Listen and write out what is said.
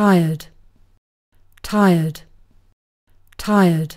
tired, tired, tired.